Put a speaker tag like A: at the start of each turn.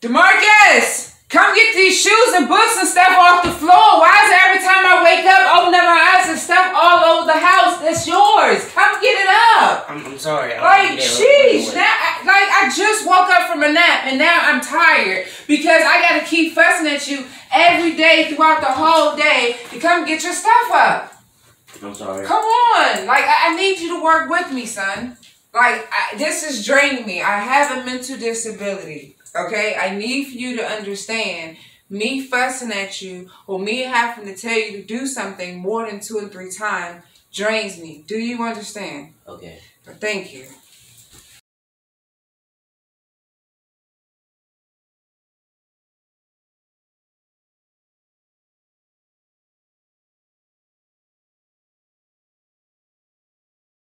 A: Demarcus, come get these shoes and books and stuff off the floor. Why is it every time I wake up, open up my eyes and stuff all over the house? That's yours. Come get it up.
B: I'm, I'm sorry.
A: Like, sheesh. Now, I- like, I just woke up from a nap and now I'm tired because I gotta keep fussing at you every day throughout the whole day to come get your stuff up.
B: I'm sorry.
A: Come on. Like, I, I need you to work with me, son. Like, I, this is draining me. I have a mental disability. Okay? I need for you to understand me fussing at you or me having to tell you to do something more than two or three times drains me. Do you understand?
B: Okay.
A: But thank you.